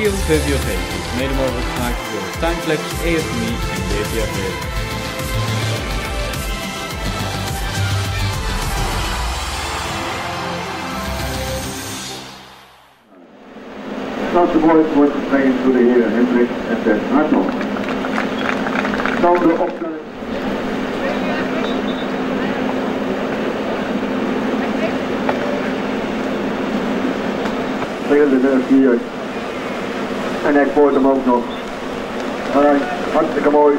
Video's Vivio is made available tonight with Timeflex, ASME and JPF Live. Boys the Hendrik and then Hartog. Now the En hij voert hem ook nog. Hartstikke mooi.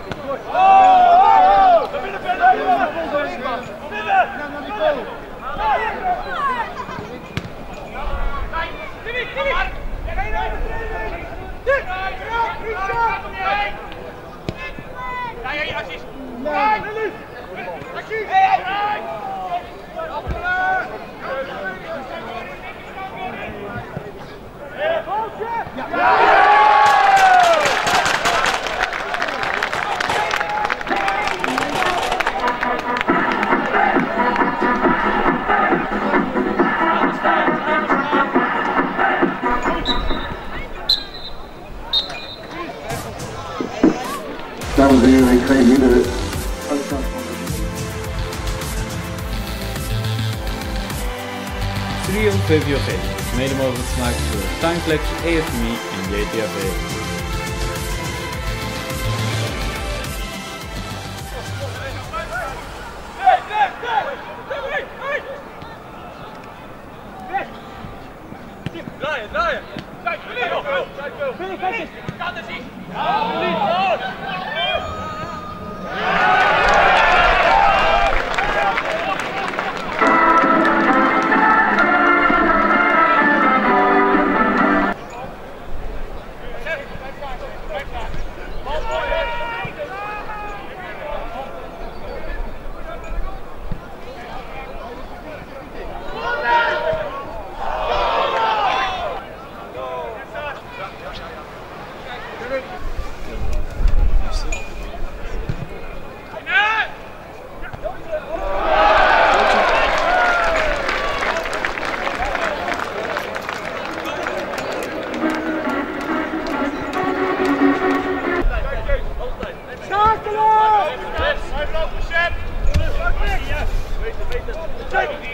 Dames en heren, ik geef hier Trio VVOG mede mogelijk gemaakt door Timeflex, EFMI en JPFB. Draaien, draaien. Kijk. Filip, kijk zien. Ja, Right!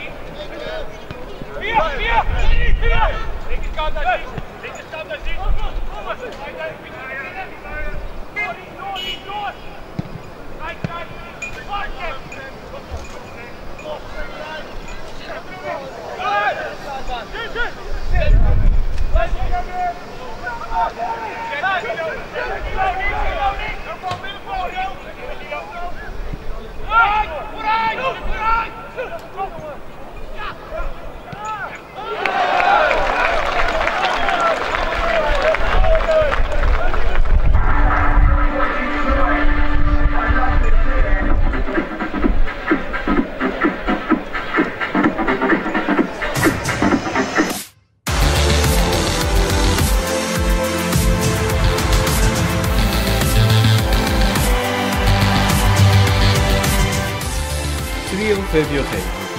VVOG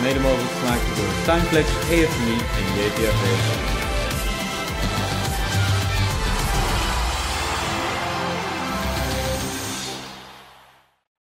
mede mogelijk gemaakt door Timeflex, EFMI en JPFB.